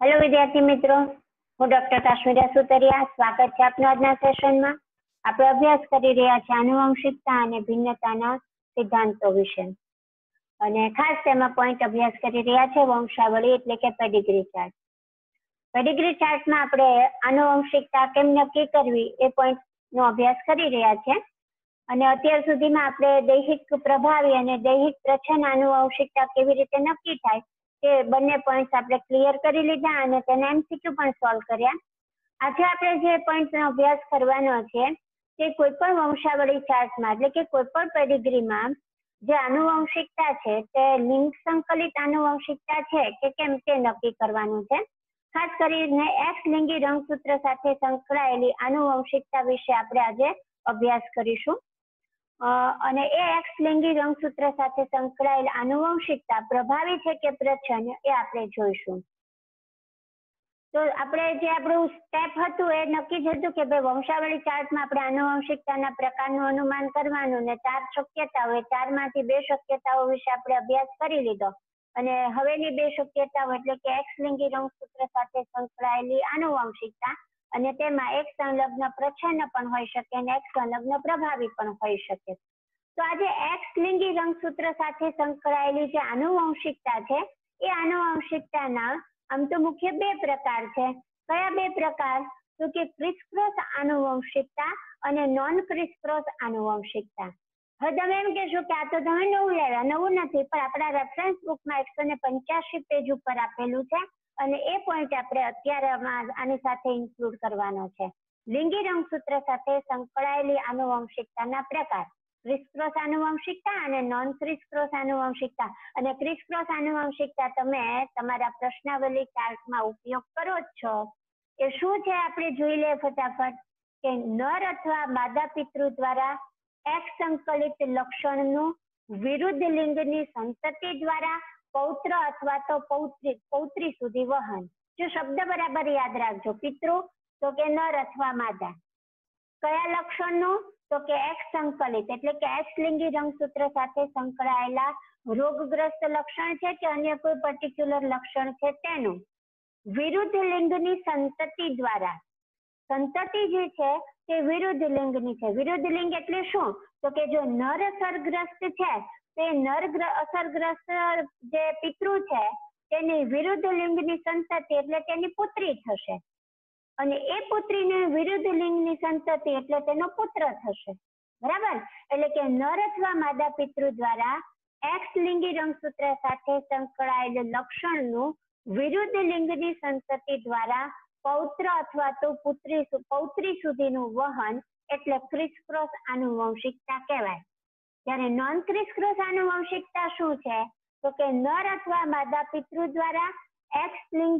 Hello વિદ્યાર્થી મિત્રો. હું ડોક્ટર કાશ્મીરા સુતરિયા. સ્વાગત છે આપનું આજના સેશનમાં. આપણે અભ્યાસ કરી રહ્યા છીએ આનુવંશિકતા અને ભિન્નતાના સિદ્ધાંતો વિશે. અને ખાસ તેમાં પોઈન્ટ અભ્યાસ કરી રહ્યા છે વંશાવળી એટલે કે પેડિગ્રી ચાર્ટ પેડિગ્રી ચાર્ટમાં આપણે આનુવંશિકતા કેમ નક્કી કરવી એ પોઈન્ટ નો અભ્યાસ કરી રહ્યા છે અને અત્યાર સુધીમાં આપણે દૈહિક પ્રભાવી અને દૈહિક પ્રચ્છન્ન આનુવંશિકતા કેવી રીતે નક્કી થાય તે બંને પોઈન્ટ આપણે ક્લિયર કરી લીધા અને તેના એમસીક્યુ પણ સોલ્વ કર્યા. આજે આપણે જે પોઈન્ટનો અભ્યાસ કરવાનો છે, તે કોઈ પણ વંશાવળી ચાર્ટમાં એટલે કે કોઈ પણ પેડિગ્રીમાં જે આનુવંશિકતા છે, તે લિંગ સંકલિત આનુવંશિકતા છે કે કેમ તે નક્કી કરવાનું છે. ખાસ કરીને એક્સ લિંગી રંગસૂત્ર સાથે સંકળાયેલી આનુવંશિકતા વિશે આપણે આજે અભ્યાસ કરીશું. અને એ એક્સ લિંગી રંગસૂત્ર સાથે સંકળાયેલ આનુવંશિકતા પ્રભાવી છે કે પ્રચ્છન્ન એ આપણે જોઈશું. તો આપણે જે આપણું સ્ટેપ હતું એ નક્કી જ હતું કે ભાઈ વંશાવળી ચાર્ટમાં આપણે આનુવંશિકતાના પ્રકારનું અનુમાન કરવાનું ને ચાર શક્યતાઓ એ ચારમાંથી બે શક્યતાઓ વિશે આપણે અભ્યાસ કરી લીધો. અને હવેની બે શક્યતાઓ એટલે કે એક્સ લિંગી રંગસૂત્ર સાથે સંકળાયેલી આનુવંશિકતા અને તેમાં એક સંલગ્ન પ્રચ્છન્ન પણ હોઈ શકે અને એક સંલગ્ન પ્રભાવી પણ હોઈ શકે. તો આજે એક્સ લિંગી રંગસૂત્ર સાથે સંકળાયેલી જે આનુવંશિકતા છે, એ આનુવંશિકતાના આમ તો મુખ્ય બે પ્રકાર છે. કયા બે પ્રકાર? તો કે ક્રિસક્રોસ આનુવંશિકતા અને નોન ક્રિસક્રોસ આનુવંશિકતા. હવે તમે એમ કહેશો કે આ તો તમે નવું લેવા નવું નથી, પણ આપણા રેફરન્સ બુકમાં એકસો ને પંચ્યાસી પેજ ઉપર આપેલું છે. અને એ પોઈન્ટ આપણે અત્યારે આની સાથે ઇન્ક્લુડ કરવાનો છે. લિંગી રંગસૂત્ર સાથે સંકળાયેલી આનુવંશિકતાના પ્રકાર. ક્રિસક્રોસ આનુવંશિકતા અને નોન ક્રિસક્રોસ આનુવંશિકતા. અને ક્રિસક્રોસ આનુવંશિકતા તમે તમારા પ્રશ્નાવલી ચાર્ટમાં ઉપયોગ કરો જ છો. એ શું છે આપણે જોઈ લે ફટાફટ? કે નર અથવા માદા પિતૃ દ્વારા એક સંકલિત લક્ષણનું વિરુદ્ધ લિંગની સંતતિ દ્વારા પૌત્ર અથવા તો પૌત્રી પૌત્રી સુધી વહન. જો શબ્દ બરાબર યાદ રાખજો, પિતૃ, તો કે નર અથવા માદા. કયા લક્ષણનું? તો કે એક્સ સંકલિત, એટલે કે એક્સ લિંગી રંગસૂત્ર સાથે સંકળાયેલા રોગગ્રસ્ત લક્ષણ છે કે અન્ય કોઈ પર્ટિક્યુલર લક્ષણ છે તેનું? વિરુદ્ધ લિંગની સંતતિ દ્વારા. સંતતિ જે છે તે વિરુદ્ધ લિંગની છે. વિરુદ્ધ લિંગ એટલે શું? તો કે જો નર સરગ્રસ્ત છે તે નર અસરગ્રસ્ત જે પિતૃ છે, તેની વિરુદ્ધ લિંગની સંતતિ એટલે તેની પુત્રી થશે. અને એ પુત્રીને વિરુદ્ધ લિંગની સંતતિ એટલે તેનો પુત્ર થશે. બરાબર? એટલે કે નર અથવા માદા પિતૃ દ્વારા એક્સ લિંગી રંગસૂત્ર સાથે સંકળાયેલ લક્ષણનું વિરુદ્ધ લિંગની સંતતિ દ્વારા પૌત્ર અથવા તો પુત્રી પૌત્રી સુધીનું વહન એટલે ક્રિસ ક્રોસ આનુવંશિકતા કહેવાય. જ્યારે નોન ક્રિસક્રોસ આનુવંશિકતા શું છે? તો કે નર અથવા માદા પિતૃ દ્વારા એક્સ લિંગ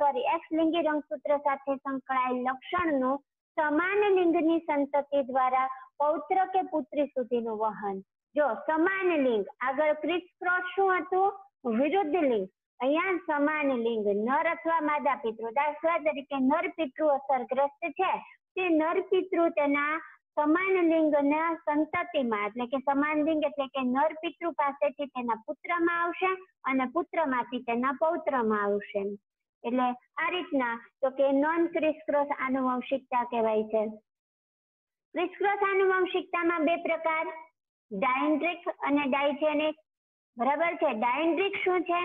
સોરી એક્સ લિંગી રંગસૂત્ર સાથે સંકળાયેલ લક્ષણનું સમાન લિંગની સંતતિ દ્વારા પૌત્ર કે પુત્રી સુધીનું વહન. જો સમાન લિંગ, આગળ ક્રિસ ક્રોસ શું હતું? વિરુદ્ધ લિંગ. અહીંયા સમાન લિંગ નર અથવા માદા પિતૃ દાખલા તરીકે નર પિતૃ અસરગ્રસ્ત છે. તે નર પિતૃ તેના સમાન લિંગના સંતતિમાં, એટલે કે સમાન લિંગ એટલે કે નર પિતૃ પાસેથી તેના પુત્રમાં આવશે અને પુત્રમાંથી તેના પૌત્રમાં આવશે. એટલે આ રીતના તો કે નોન ક્રિસક્રોસ આનુવંશિકતા કહેવાય છે. ક્રિસક્રોસ આનુવંશિકતામાં બે પ્રકાર ડાયન્ડ્રિક અને ડાયજેનિક બરાબર છે? ડાયન્ડ્રિક શું છે?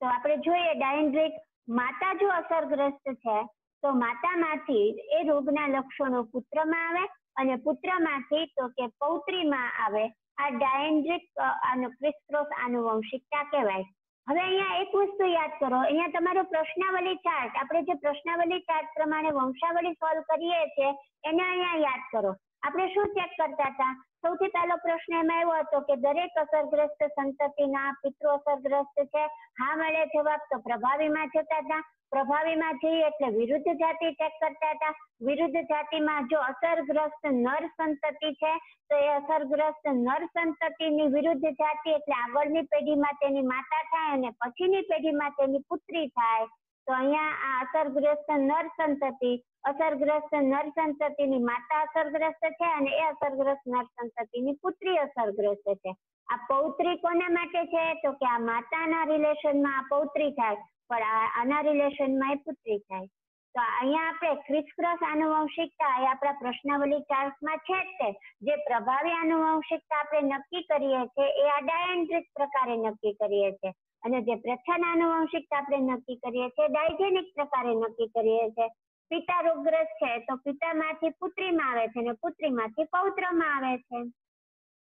તો આપણે જોઈએ ડાયન્ડ્રિક માતા જો અસરગ્રસ્ત છે તો માતામાંથી એ રોગના લક્ષણો પુત્રમાં આવે અને પુત્રમાંથી તો કે પૌત્રીમાં આવે. આ ડાયન્ડ્રિક ક્રિસક્રોસ આનુવંશિકતા કહેવાય. હવે અહીંયા એક વસ્તુ યાદ કરો. અહીંયા તમારો પ્રશ્નાવલી ચાર્ટ, આપણે જે પ્રશ્નાવલી ચાર્ટ પ્રમાણે વંશાવલી સોલ્વ કરીએ છીએ, એને અહીંયા યાદ કરો. આપણે શું ચેક કરતા હતા? સૌથી પહેલો પ્રશ્ન એમાં એવો હતો કે દરેક અસરગ્રસ્ત સંતતિના પિતૃ અસરગ્રસ્ત છે? હા, મળે જવાબ તો પ્રભાવીમાં જતા હતા. પ્રભાવીમાં જઈએ એટલે વિરુદ્ધ જાતિ ચેક કરતા હતા. વિરુદ્ધ જાતિમાં જો અસરગ્રસ્ત નર સંતતિ છે, તો એ અસરગ્રસ્ત નર સંતતિની વિરુદ્ધ જાતિ એટલે આગળની પેઢીમાં તેની માતા થાય અને પછીની પેઢીમાં તેની પુત્રી થાય. તો અહીંયા આ અસરગ્રસ્ત નર સંતતિ અસરગ્રસ્ત નર સંતતિની માતા અસરગ્રસ્ત છે અને એ અસરગ્રસ્ત નર સંતતિની પુત્રી અસરગ્રસ્ત છે. આ પૌત્રી કોના માટે છે? તો કે આ માતાના રિલેશનમાં આ પૌત્રી થાય, પણ આના રિલેશનમાં એ પુત્રી થાય. તો અહીંયા આપણે ક્રિસક્રોસ આનુવંશિકતા એ આપણા પ્રશ્નાવલી ચાર્ટમાં છે જ તે. જે પ્રભાવી આનુવંશિકતા આપણે નક્કી કરીએ છીએ, એ આ ડાયન્ટ્રિક પ્રકારે નક્કી કરીએ છીએ. અને જે પ્રચ્છન્ન આનુવંશિકતા આપણે નક્કી કરીએ છીએ, ડાયજેનિક પ્રકારે નક્કી કરીએ છીએ. પિતા રોગગ્રસ્ત છે તો પિતામાંથી પુત્રીમાં આવે છે અને પુત્રીમાંથી પૌત્રમાં આવે છે.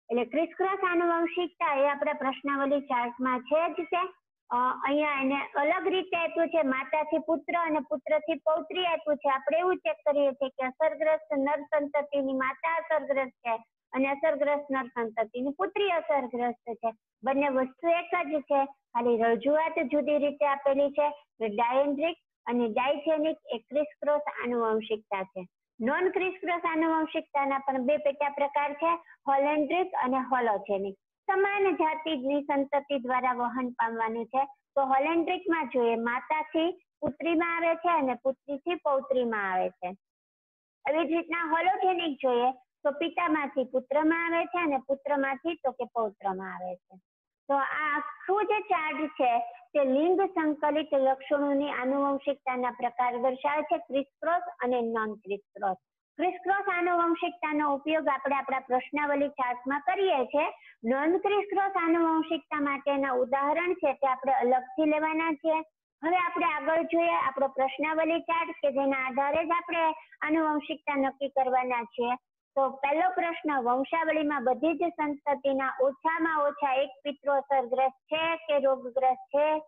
એટલે ક્રિસક્રોસ આનુવંશિકતા એ આપણા પ્રશ્નાવલી ચાર્ટમાં છે જ છે અહીંયા એને અલગ રીતે આપ્યું છે, માતાથી પુત્ર અને પુત્રથી પૌત્રી આપ્યું છે. આપણે એવું ચેક કરીએ છીએ કે અસરગ્રસ્ત નર સંતતિની માતા અસરગ્રસ્ત છે. અને અસરગ્રસ્ત નર સંતતિની પુત્રી અસરગ્રસ્ત છે. બંને વસ્તુ એક જ છે. ખાલી રજૂઆત જુદી રીતે આપેલી છે. ડાયન્ડ્રિક અને ડાયજેનિક એ ક્રિસક્રોસ આનુવંશિકતા છે. નોન ક્રિસક્રોસ આનુવંશિકતાના પણ બે પેટા પ્રકાર છે. હોલેન્ડ્રિક અને હોલોજેનિક. સમાન જાતિની સંતતિ દ્વારા વહન પામવાનું છે. તો હોલેન્ડ્રિકમાં જોઈએ, માતાથી પુત્રીમાં આવે છે અને પુત્રીથી પૌત્રીમાં આવે છે. એવી જ રીતના હોલોજેનિક જોઈએ તો પિતામાંથી પુત્રમાં આવે છે અને પુત્રમાંથી તો કે પૌત્રમાં આવે છે. તો આ આખું જે ચાર્ટ છે, તે લિંગ સંકલિત લક્ષણોની આનુવંશિકતાના પ્રકાર દર્શાવે છે, ક્રિસક્રોસ અને નોન ક્રિસક્રોસ ક્રિસક્રોસ આનુવંશિકતાનો ઉપયોગ આપણે આપણા પ્રશ્નાવલી ચાર્ટમાં કરીએ છીએ. નોન ક્રિસક્રોસ આનુવંશિકતા માટેના ઉદાહરણ છે તે આપણે અલગથી લેવાના છે હવે આપણે આગળ જોઈએ આપણો પ્રશ્નાવલી ચાર્ટ કે જેના આધારે જ આપણે આનુવંશિકતા નક્કી કરવાના છીએ. તો પહેલો પ્રશ્ન, વંશાવળીમાં બધી જ સંતતિના ઓછામાં ઓછા એક પિતૃ અસરગ્રસ્ત છે કે રોગગ્રસ્ત છે?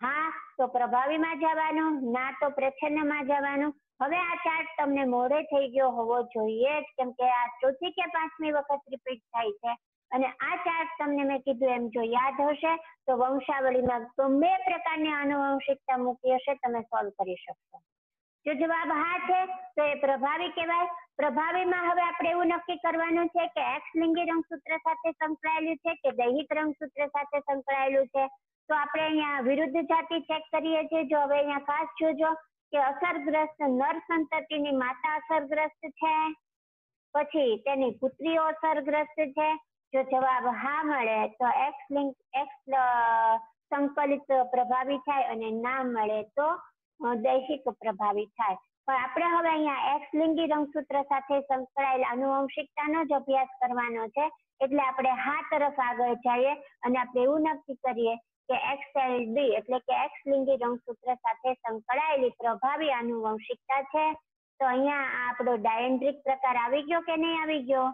હા, તો પ્રભાવીમાં જવાનું, ના, તો પ્રચ્છન્નમાં જવાનું. હવે આ ચાર્ટ તમને મોડે થઈ ગયો હોવો જોઈએ કેમ કે આ ચોથી કે પાંચમી વખત રિપીટ થાય છે. અને આ ચાર્ટ તમને મેં કીધું એમ જો યાદ હશે, તો વંશાવળીમાં ગમે પ્રકારની આનુવંશિકતા મૂકી હશે, તમે સોલ્વ કરી શકશો. જો જવાબ હા છે તો એ પ્રભાવી કહેવાય. પ્રભાવીમાં હવે આપણે એવું નક્કી કરવાનું છે કે એક્સ લિંગી રંગસૂત્ર સાથે સંકળાયેલું છે કે દૈહિક રંગસૂત્ર સાથે સંકળાયેલું છે? તો આપણે અહીંયા વિરુદ્ધ જાતિ ચેક કરીએ છીએ. જો હવે અહીંયા ખાસ જોજો કે અસરગ્રસ્ત નર સંતતિની માતા અસરગ્રસ્ત છે. પછી તેની પુત્રીઓ અસરગ્રસ્ત છે. જો જવાબ હા મળે તો એક્સ લિંક એક્સ સંકલિત પ્રભાવી થાય અને ના મળે તો અ, દૈહિક પ્રભાવિત થાય. પણ આપણે હવે અહીંયા એક્સ લિંગી રંગસૂત્ર સાથે સંકળાયેલ આનુવંશિકતાનો જ અભ્યાસ કરવાનો છે. એટલે આપણે હા તરફ આગળ જઈએ અને આપણે એવું નક્કી કરીએ કે એક્સએલડી એટલે કે એક્સ લિંગી રંગસૂત્ર સાથે સંકળાયેલી પ્રભાવી આનુવંશિકતા છે. તો અહીંયા આપણો ડાયન્ડ્રિક પ્રકાર આવી ગયો કે નહીં આવી ગયો?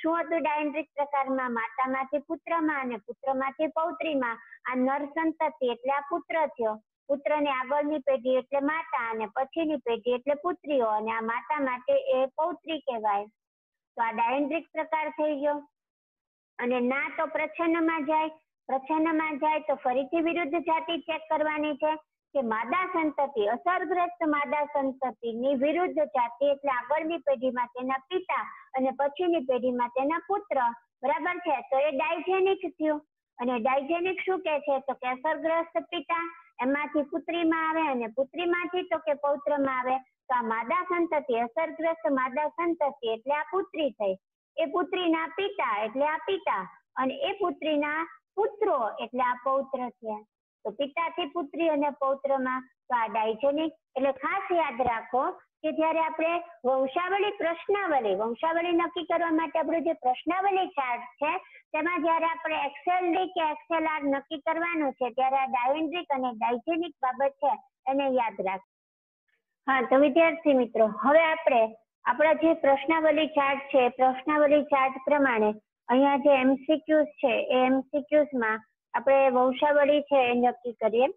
શું હતું ડાયન્ડ્રિક પ્રકારમાં? માતામાંથી પુત્રમાં અને પુત્રમાંથી પૌત્રીમાં. આ નર સંતતિ એટલે આ પુત્ર થયો. પુત્રની આગળની પેઢી એટલે માતા અને પછીની પેઢી એટલે પુત્રીઓ અને આ માતા માટે એ પૌત્રી કહેવાય. તો આ ડાયન્ડ્રિક પ્રકાર થઈ ગયો. અને ના તો પ્રચ્છન્નમાં જાય પ્રચ્છન્નમાં જાય તો ફરીથી વિરુદ્ધ જાતિ ચેક કરવાની છે કે માદા સંતતિ, અસરગ્રસ્ત માદા સંતતિની વિરુદ્ધ જાતિ એટલે આગળની પેઢીમાં તેના પિતા અને પછીની પેઢીમાં તેના પુત્ર. બરાબર છે? તો એ ડાયજેનિક થયું. અને ડાયજેનિક શું કે છે? તો કે અસરગ્રસ્ત પિતા એમાંથી પુત્રીમાં આવે અને પુત્રીમાંથી તો કે પૌત્રમાં આવે, તો આ માદા સંતતિ, અસરગ્રસ્ત માદા સંતતિ એટલે આ પુત્રી થઈ. એ પુત્રીના પિતા એટલે આ પિતા અને એ પુત્રીના પુત્રો એટલે આ પૌત્ર થયા. તો પિતાથી પુત્રી અને પૌત્રમાં તો આ ડાયજેનિક એટલે ખાસ યાદ રાખો કે જ્યારે આપણે વંશાવળી પ્રશ્નાવલી, વંશાવળી નક્કી કરવા માટે આપણું જે પ્રશ્નાવલી ચાર્ટ છે, તેમાં જ્યારે આપણે એક્સેલ ડી કે એક્સેલ આર નક્કી કરવાનું છે, ત્યારે આ ડાયન્ડ્રિક અને ડાયજેનિક બાબત છે, એને યાદ રાખ. હા, તો વિદ્યાર્થી મિત્રો, હવે આપણે આપણા જે પ્રશ્નાવલી ચાર્ટ છે પ્રશ્નાવલી ચાર્ટ પ્રમાણે અહીંયા જે એમસીક્યુઝ છે, એ એમસીક્યુઝમાં આપણે વંશાવળી છે એ નક્કી કરીએ.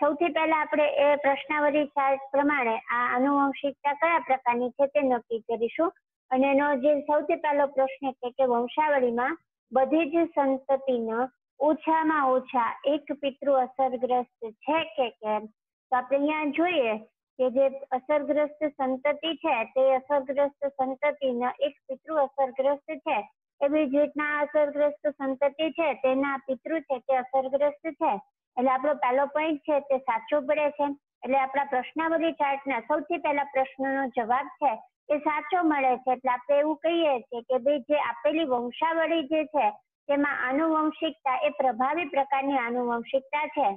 સૌથી પહેલા આપણે એ પ્રશ્નાવલી ચાર્ટ પ્રમાણે આ આનુવંશિકતા કયા પ્રકારની છે તે નક્કી કરીશું. અને એનો જે સૌથી પહેલો પ્રશ્ન છે કે વંશાવળીમાં બધી જ સંતતિનો ઓછામાં ઓછા એક પિતૃ અસરગ્રસ્ત છે કે કેમ? તો આપણે અહીંયા જોઈએ કે જે અસરગ્રસ્ત સંતતિ છે તે અસરગ્રસ્ત સંતતિનો એક પિતૃ અસરગ્રસ્ત છે. એવી જ રીતના અસરગ્રસ્ત સંતતિ છે તેના પિતૃ છે તે અસરગ્રસ્ત છે. એટલે આપણો પહેલો પોઈન્ટ છે તે સાચો પડે છે. એટલે આપણા પ્રશ્નાવલી ચાર્ટના સૌથી પહેલા પ્રશ્નનો જવાબ છે એ સાચો મળે છે. એટલે આપણે એવું કહીએ છીએ કે ભાઈ જે આપેલી વંશાવળી જે છે તેમાં આનુવંશિકતા એ પ્રભાવી પ્રકારની આનુવંશિકતા છે.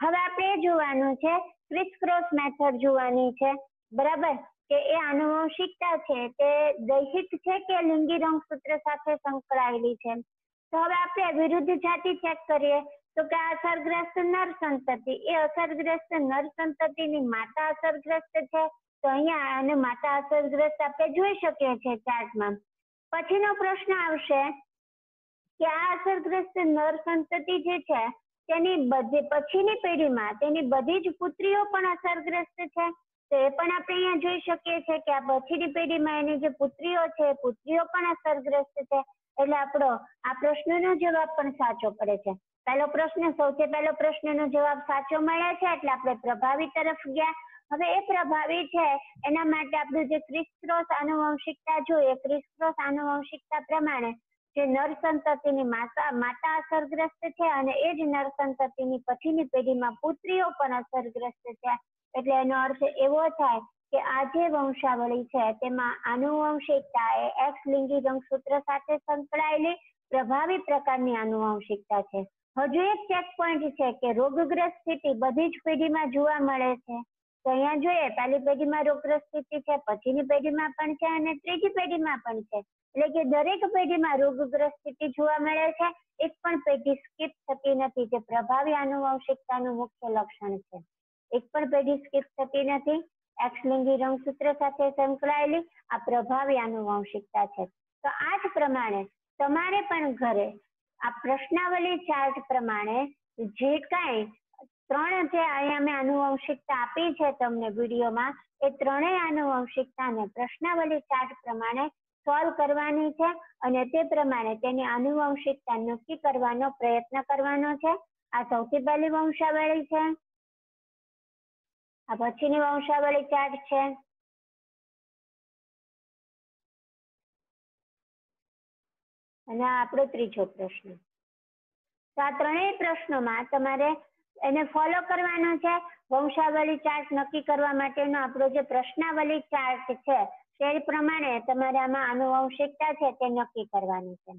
હવે આપણે જોવાનું છે ક્રિસ ક્રોસ મેથડ જોવાની છે. બરાબર? કે એ આનુવંશિકતા છે તે દૈહિક છે કે લિંગી રંગસૂત્ર સાથે સંકળાયેલી છે? તો હવે આપણે વિરુદ્ધ જાતિ ચેક કરીએ. તો કે આ અસરગ્રસ્ત નર સંતતિ એ અસરગ્રસ્ત નર સંતતિની માતા અસરગ્રસ્ત છે. તો અહીંયા અને માતા અસરગ્રસ્ત આપણે જોઈ શકીએ છીએ ચાર્ટમાં. પછીનો પ્રશ્ન આવશે કે આ અસરગ્રસ્ત નર સંતતિ જે છે, તેની બધી પછીની પેઢીમાં તેની બધી જ પુત્રીઓ પણ અસરગ્રસ્ત છે. તો એ પણ આપણે અહીંયા જોઈ શકીએ છીએ કે આ પછીની પેઢીમાં એની જે પુત્રીઓ છે પુત્રીઓ પણ અસરગ્રસ્ત છે. એટલે આપણો, આ પ્રશ્નનો જવાબ પણ સાચો પડે છે. પહેલો પ્રશ્ન, સૌથી પહેલો પ્રશ્નનો જવાબ સાચો મળે છે એટલે આપણે પ્રભાવી તરફ ગયા. હવે એ પ્રભાવી છે, એના માટે આપણું જે ક્રિસ્ક્રોસ આનુવંશિકતા જોઈએ ક્રિસ્ક્રોસ આનુવંશિકતા પ્રમાણે જે નર સંતતિની માતા માતા અસરગ્રસ્ત છે અને એ જ નર પછીની પેઢીમાં પુત્રીઓ પણ અસરગ્રસ્ત છે. એટલે એનો અર્થ એવો થાય કે આ જે વંશાવળી છે, તેમાં આનુવંશિકતા એ એક્સ લિંગી રંગસૂત્ર સાથે સંકળાયેલી પ્રભાવી પ્રકારની આનુવંશિકતા છે. હજુ એક ચેક પોઈન્ટ છે કે રોગગ્રસ્ત સ્થિતિ બધી જ પેઢીમાં જોવા મળે છે. તો અહીંયા જોઈએ, પહેલી પેઢીમાં રોગગ્રસ્ત સ્થિતિ છે, પછીની પેઢીમાં પણ છે અને ત્રીજી પેઢીમાં પણ છે. એટલે કે દરેક પેઢીમાં રોગગ્રસ્ત સ્થિતિ જોવા મળે છે, એક પણ પેઢી સ્કીપ થતી નથી, જે પ્રભાવી આનુવંશિકતાનું મુખ્ય લક્ષણ છે. એક પણ પેઢી સ્કીપ થતી નથી એક્સલિંગી રંગસૂત્ર સાથે સંકળાયેલી આ પ્રભાવી આનુવંશિકતા છે. તો આ જ પ્રમાણે તમારે પણ ઘરે આ પ્રશ્નાવલી ચાર્ટ પ્રમાણે જે કાંઈ ત્રણ જે અહીંયા મેં આનુવંશિકતા આપી છે તમને વિડીયોમાં, એ ત્રણેય આનુવંશિકતાને પ્રશ્નાવલી ચાર્ટ પ્રમાણે સોલ્વ કરવાની છે અને તે પ્રમાણે તેની આનુવંશિકતા નક્કી કરવાનો પ્રયત્ન કરવાનો છે. આ સૌથી પહેલી વંશાવળી છે. આ પછીની વંશાવલી ચાર્ટ છે. અને આપણો ત્રીજો પ્રશ્ન. તો આ ત્રણેય પ્રશ્નોમાં તમારે એને ફોલો કરવાનો છે. વંશાવલી ચાર્ટ નક્કી કરવા માટેનો આપણો જે પ્રશ્નાવલી ચાર્ટ છે, તે પ્રમાણે તમારે આમાં આનુવંશિકતા છે તે નક્કી કરવાની છે.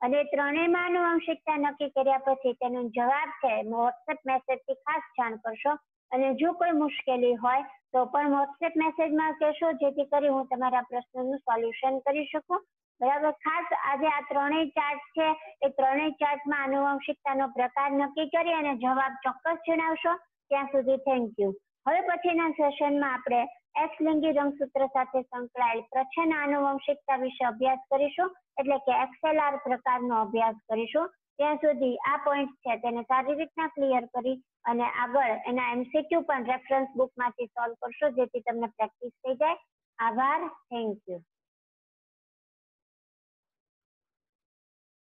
અને ત્રણેયમાં આનુવંશિકતા નક્કી કર્યા પછી તેનો જવાબ છે વોટ્સએપ મેસેજથી ખાસ જાણ કરશો. અને જો કોઈ મુશ્કેલી હોય, તો પણ વોટ્સએપ મેસેજમાં કહેશો, જેથી કરી હું તમારા પ્રશ્નનું સોલ્યુશન કરી શકું. બરાબર? ખાસ આજે આ ત્રણેય ચાર્ટ છે, એ ત્રણેય ચાર્ટમાં આનુવંશિકતાનો પ્રકાર નક્કી કરી અને જવાબ ચોક્કસ જણાવશો. ત્યાં સુધી થેન્ક યુ હવે પછીના સેશનમાં આપણે એક્સ લિંગી રંગસૂત્ર સાથે સંકળાયેલ પ્રચ્છન્ન આનુવંશિકતા વિશે અભ્યાસ કરીશું, એટલે કે એક્સએલઆર પ્રકારનો અભ્યાસ કરીશું. ત્યાં સુધી આ પોઈન્ટ છે, તેને સારી રીતના ક્લિયર કરી અને આગળ એના એમસીક્યુ પણ રેફરન્સ બુકમાંથી સોલ્વ કરશો જેથી તમને પ્રેક્ટિસ થઈ જાય. આભાર. Thank you